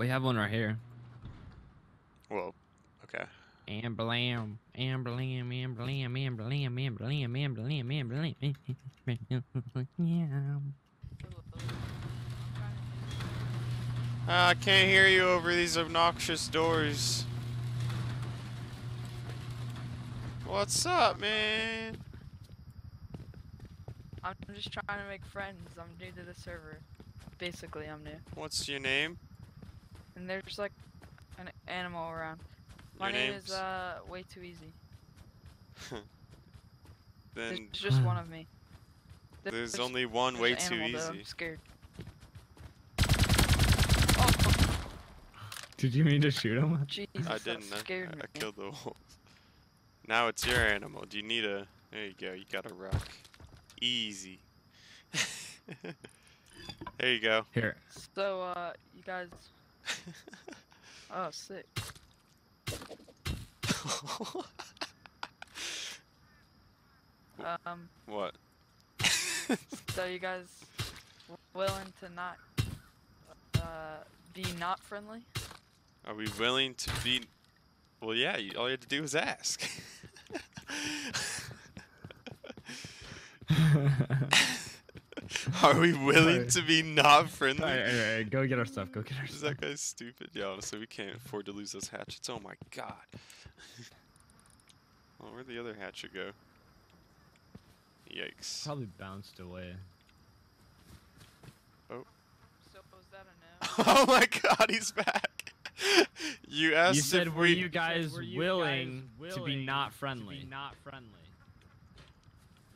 We have one right here. Well, okay. Amblam, amblam, amblam, amblam, amblam, amblam, amblam. Uh, I can't hear you over these obnoxious doors. What's up, man? I'm just trying to make friends. I'm new to the server. Basically, I'm new. What's your name? And there's like an animal around. My Your name name's- is uh way too easy. Then There's just one of me. There- there's only one there's way an too animal, though. easy. I'm scared. Did you mean to shoot him? Jesus, I didn't. I, scared I me. killed the wolf. Now it's your animal. Do you need a? There you go. You got a rock. Easy. there you go. Here. So, uh, you guys. Oh, sick. Um, what? so you guys willing to not uh be not friendly? Are we willing to be? Well, yeah. You, all you had to do was ask. Are we willing Alright. to be not friendly? Alright, alright, alright, go get our stuff. Go get our Is stuff. that guy stupid? Yeah, honestly, we can't afford to lose those hatchets. Oh my god. oh, where'd the other hatchet go? Yikes. Probably bounced away. Oh. So was that a no? oh my god, he's back. you asked You said, if were we you guys willing to be not friendly? Be not friendly.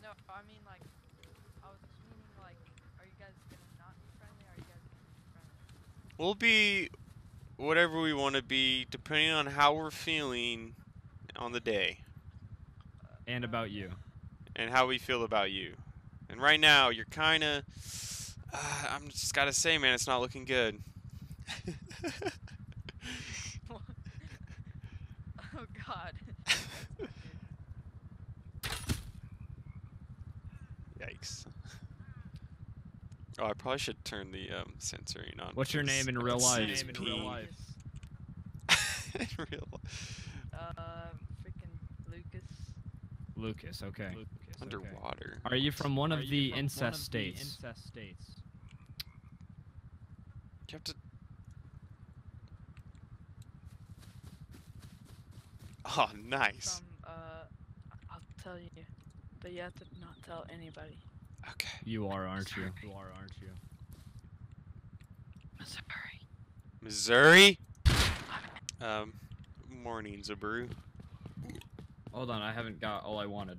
No, I mean like, I was meaning like, are you guys gonna not be friendly? Or are you guys gonna be friendly? We'll be whatever we want to be, depending on how we're feeling on the day And about you. and how we feel about you. And right now, you're kind of. Uh, I'm just gotta say, man, it's not looking good. oh God. Yikes. Oh, I probably should turn the um, censoring on. What's your name in real can see life? Name in real life. in real life. Uh, freaking Lucas. Lucas, okay. Lucas, okay. Underwater. Are you from one of Are you the from one incest of the states? incest states. You have to. Oh, nice. From uh, I'll tell you, but you have to not tell anybody. Okay. You are, aren't you? You are, aren't you? Missouri. Missouri. Um, morning, Zabru. Hold on, I haven't got all I wanted.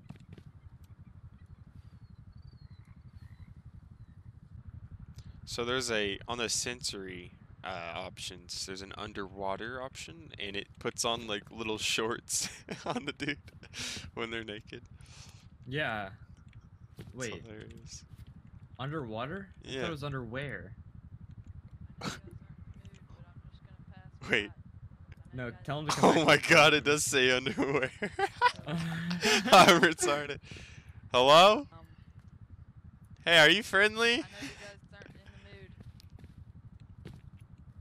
So there's a on the sensory uh, options. There's an underwater option, and it puts on like little shorts on the dude when they're naked. Yeah. It's Wait, hilarious. underwater? I Yeah. thought it was underwear. I know you guys aren't in the mood, but I'm just gonna pass Wait. by. I know No, tell him to come Oh my god, it does say underwear. I'm retarded. Hello? Um, Hey, are you friendly? know you guys aren't in the mood.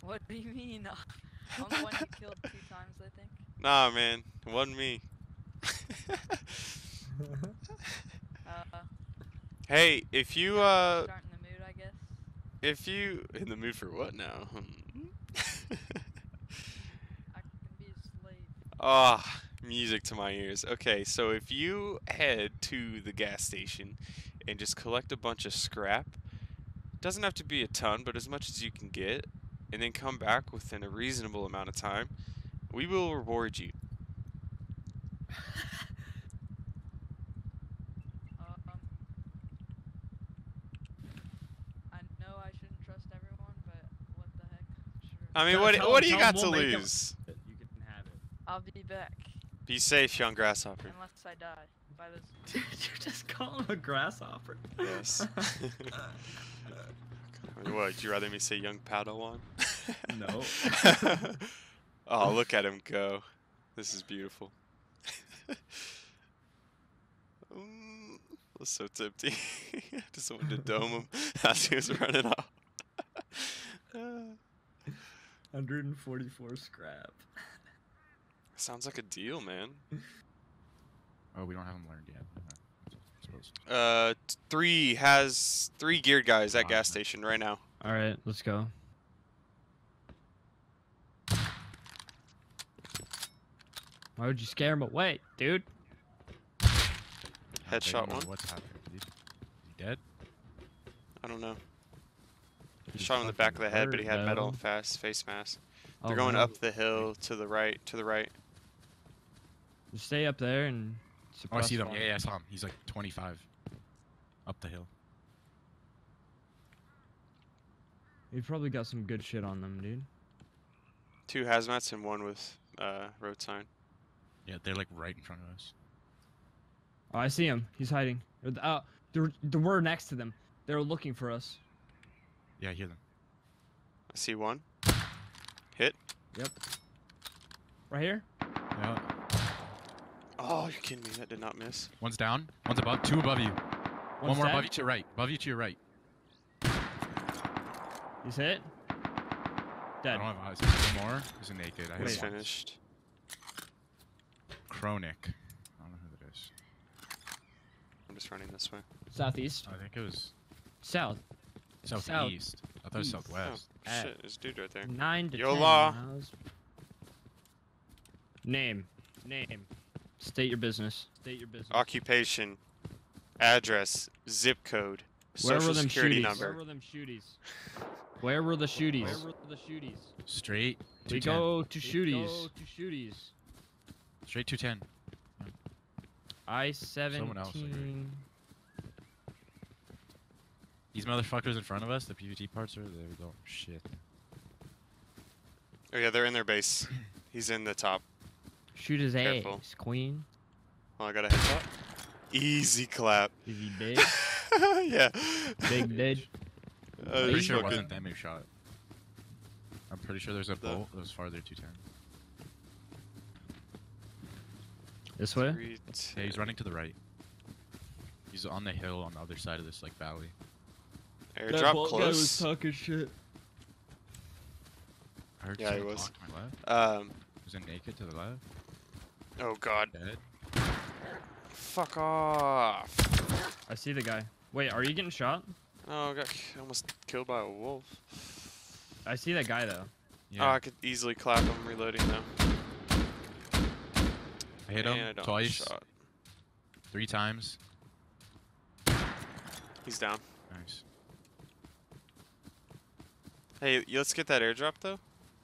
What do you mean? I'm the one you killed two times, I think. Nah, man, it wasn't me. Uh, hey, if you uh, aren't in the mood, I guess. if you in the mood for what now? Hmm. I can be a slave. Ah, music to my ears. Okay, so if you head to the gas station and just collect a bunch of scrap, doesn't have to be a ton, but as much as you can get, and then come back within a reasonable amount of time, we will reward you. Um, I know I shouldn't trust everyone, but what the heck? Sure. I mean, Tell- what what him- do you got him to we'll make him- lose? you can have it. I'll be back, Be safe, young grasshopper. unless I die by this. Did you just call him a grasshopper? Yes. I mean, what? Would you rather me say young Padawan? No. oh, look at him go. This is beautiful. Mm, I was so tipsy. Just wanted to dome him as he was running off. 144 scrap. Sounds like a deal, man. Oh, we don't have them learned yet. Uh, three has three geared guys at gas station right now. All right, let's go. Why would you scare him away, dude? Headshot one. What's happening? Is he dead? I don't know. He shot him in the back of the head, but he hurt, had metal though. fast face mask. Oh, They're going no. up the hill to the right, to the right. Just stay up there and. Oh, I see them. Yeah, yeah, I saw him. He's like 25. Up the hill. He probably got some good shit on them, dude. Two hazmats and one with uh, road sign. Yeah, they're like right in front of us. Oh, I see him. He's hiding. Or th- Uh, they're, they we're next to them. They're looking for us. Yeah, I hear them. I see one. Hit. Yep. Right here. Yeah. Oh, you're kidding me. That did not miss. One's down. One's above. Two above you. One more dead. above you to your right. Above you to your right. He's hit. Dead. I don't have eyes. One more. He's a naked. I hit He's him finished. Chronic. I don't know who that is. I'm just running this way. Southeast. I think it was South. Southeast. I thought it was east. southwest. Oh, shit. There's a dude right there. Nine to Yola. ten miles. Name. Name. State your business. State your business. Occupation. Address. Zip code. Where Social were them security shooties? number. Where were them shooties? Where were the shooties? Where were the shooties? Straight. We 210. go to We shooties. go to shooties. Straight 210. I Someone else, I agree. seventeen. These motherfuckers in front of us, the PVT parts are there. We go. Shit. Oh yeah, they're in their base. He's in the top. Shoot his Careful. ass, queen. Oh, I got a headshot. Easy clap. Is he big? yeah. big dead. Uh, I'm pretty sure it wasn't them who shot. I'm pretty sure there's a The- bolt that was farther 210. This way? Three, Yeah, he's running to the right. He's on the hill on the other side of this like valley. Airdrop close. talking shit. I heard Yeah, he was. to my left. Um. Was it naked to the left? Oh God. Dead. Fuck off. I see the guy. Wait, are you getting shot? Oh, I got almost killed by a wolf. I see that guy though. Yeah. Oh, I could easily clap him reloading though. I hit And I him don't have a twice, shot. three times. He's down. Nice. Hey, let's get that airdrop though.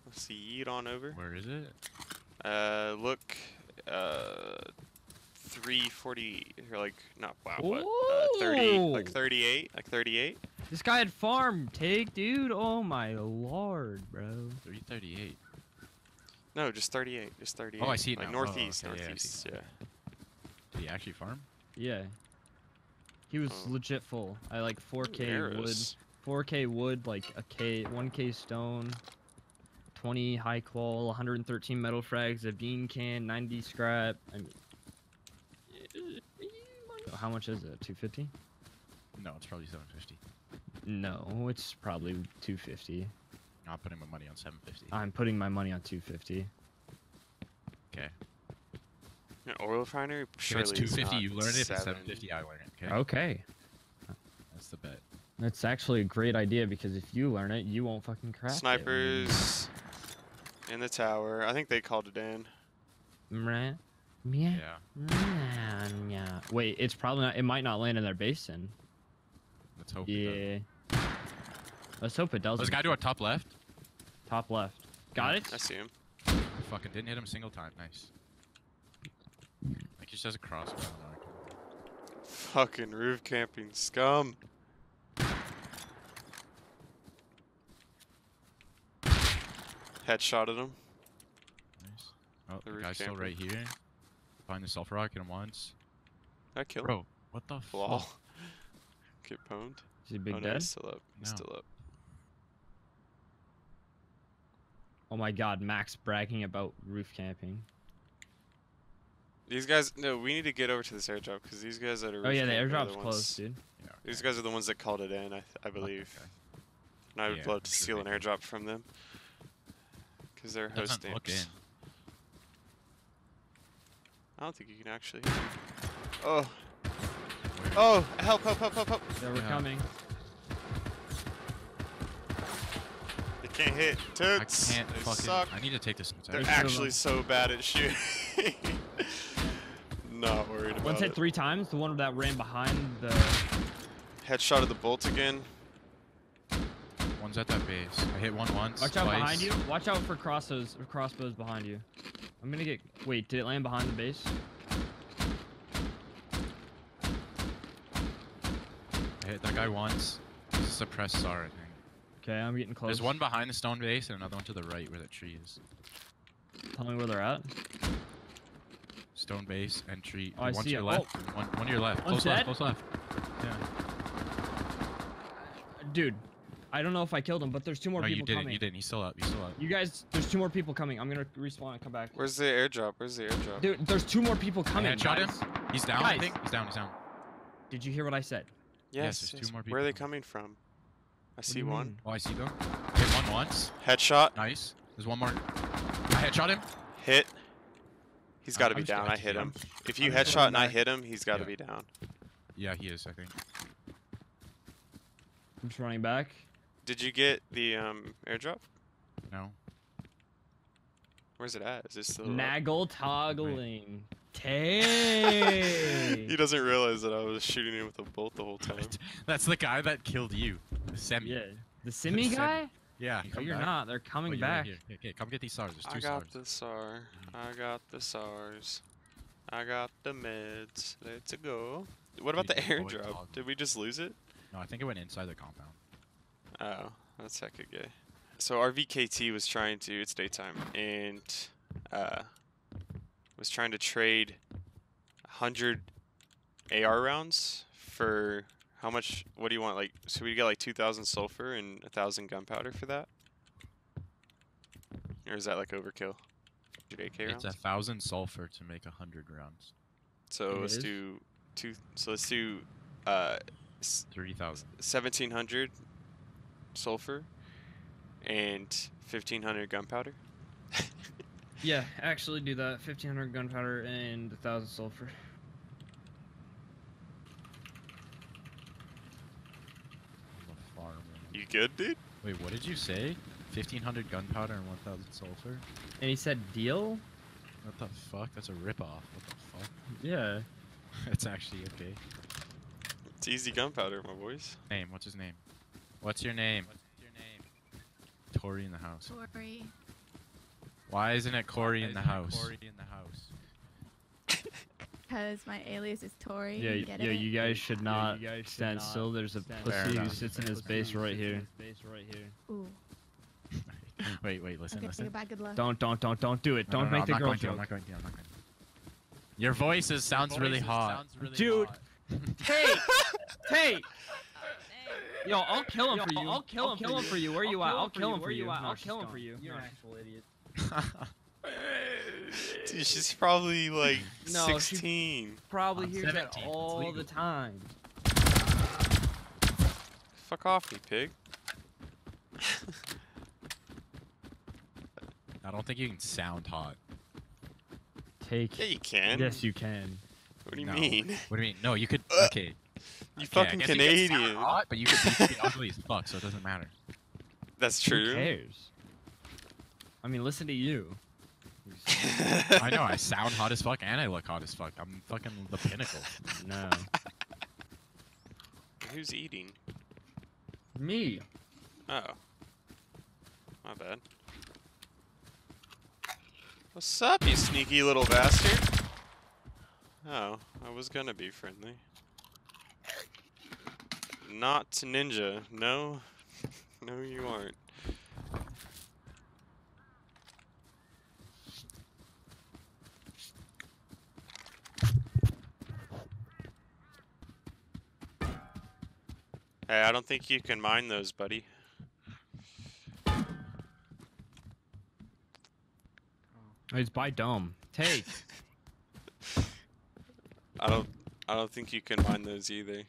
Let's see, yeet on over. Where is it? Uh, look, uh, 340 or like not wow, what? Uh, 30, like 38, like 38. This guy had farm take, dude. Oh my lord, bro. 338. No, just 38, just 38. Oh, I see it Like now. Oh, northeast, okay, yeah, northeast. Yeah. Did he actually farm? Yeah. He was Oh. legit full. I like 4k wood, arrows. 4k wood, like a k, 1k stone, 20 high qual, 113 metal frags, a bean can, 90 scrap. I mean, how much is it? 250? No, it's probably 750. No, it's probably 250. Not putting my money on 750. I'm putting my money on 250. okay. An oil refinery. If it's is 250, not you learn it. If it's 750, I learn it. Okay. Okay. That's the bet. That's actually a great idea because if you learn it, you won't fucking craft it. Snipers in the tower. I think they called it in. Meh. Yeah. Yeah. Yeah. Wait, it's probably not. It might not land in their basin. Let's hope. it Yeah. Let's hope it does. doesn't. There's a guy to our top left. Top left. Got Yeah, it? I see him. I fucking didn't hit him a single time. Nice. Like he just has a crossbow. Fucking roof camping scum. Headshotted him. Nice. Oh, The the roof guy's still right here. Find the sulfur rock, hit him once. I killed him. Bro, what the Lol. fuck? Get pwned. Is he big oh, no, dead? he's still up. He's No. still up. Oh my god, Max bragging about roof camping. These guys, no, we need to get over to this airdrop because these guys that are. Oh yeah, the roof camping are airdrop's the closed, dude. Yeah, These guys are the ones that called it in, I, I believe. Okay. And I would Yeah, love to steal they an airdrop from them. Because they're It host look names. in. I don't think you can actually. Oh. Oh, help, help, help, help, help. Yeah, we're Yeah. coming. They can't hit. I can't they fucking. suck. I need to take this inside. They're There's two of actually so bad at shooting. Not worried about One's hit it. three times. The one that ran behind the. Headshot of the bolt again. One's at that base. I hit one once. Watch out twice. behind you. Watch out for crossbows. Crossbows behind you. I'm gonna get. Wait, did it land behind the base? I hit that guy once. He's a suppressed SAR, I think. Okay, I'm getting close. There's one behind the stone base and another one to the right where that tree is. Tell me where they're at. Stone base and tree. Oh, I one see to your it. left. Oh. One, one to your left. One's Close left. Close left. Yeah. Dude, I don't know if I killed him, but there's two more no, you people didn't. coming. You didn't. He's still up. He's still up. You guys, there's two more people coming. I'm gonna respawn and come back. Where's the airdrop? Where's the airdrop? Dude, there's two more people coming. headshot him? He's down. I think. He's down. He's down. Did you hear what I said? yes, there's two yes. more Where are they coming from? I see one. mean? Oh, I see them. Hit one once. Headshot. Nice. There's one more. I headshot him. Hit. He's got to I'm be down. I hit him. him. If you I'm headshot and I hit him, he's got to Yeah. be down. Yeah, he is. I think. I'm just running back. Did you get the um, airdrop? No. Where's it at? Is this still? up? Naggle toggling. Tay. he doesn't realize that I was shooting him with a bolt the whole time. That's the guy that killed you. The semi. yeah. The Simi Semi. guy? Yeah. Oh, come you're back. not. They're Oh, coming you're right back. Okay, okay, come get these SARs. There's two I got SARs. the SAR. I got the SARs. I got the meds. Let's go. What about the airdrop? Did we just lose it? No, I think it went inside the compound. Oh, that's hecka gay. So RVKT was trying to. It's daytime, and uh, was trying to trade hundred AR rounds for how much? What do you want? Like, so we get like two thousand sulfur and thousand gunpowder for that, or is that like overkill? 100 AK rounds. It's a thousand sulfur to make a hundred rounds. So It let's is? do two. So let's do uh, Three thousand. 1700 sulfur and 1500 gunpowder. Yeah, actually do that. 1500 gunpowder and 1000 sulfur. I'm a farmer. You good, dude? Wait, what did you say? Fifteen hundred gunpowder and one thousand sulfur. And he said deal? What the fuck? That's a ripoff. What the fuck? Yeah. That's actually okay. It's easy gunpowder, my boys. Name? What's his name? What's your name? What's your name? Tori in the house. Sorry. Why isn't it Cory in the house? Cory in the house. Because my alias is Tori. Yeah, you get yeah, it? you guys should not you guys should stand not still. There's a pussy who sits in his base right here. Base right here. Ooh. wait, wait, listen, Okay, listen. goodbye, good luck. Don't, don't, don't, don't do it. No, Don't no, no, make I'm the girl going to, I'm joke. not going to, I'm not going to. Your voice is, sounds really hot. Dude. Tate! Tate! Yo, I'll kill him for you. I'll kill him, kill him for you. Where you at? I'll kill him for you. I'll kill him for you. You're an actual idiot. Dude, she's probably like No, she- 16. Probably I'm hears that 17, it's all the time. Fuck off me, pig. I don't think you can sound hot. Take. Yeah, you can. Yes, you can. What do you No. mean? What do you mean? No, you could. Uh, Okay. You okay, fucking guess you Canadian. hot, but you could, you could be ugly as fuck, so it doesn't matter. That's true. Who true. cares? I mean, listen to you. I know I sound hot as fuck and I look hot as fuck. I'm fucking the pinnacle. No. Who's eating? Me. Oh. My bad. What's up, you sneaky little bastard? Oh, I was gonna be friendly. Not ninja. No. No, you aren't. Hey, I don't think you can mine those, buddy. Oh, it's by dumb. Take. I don't I don't think you can mine those either.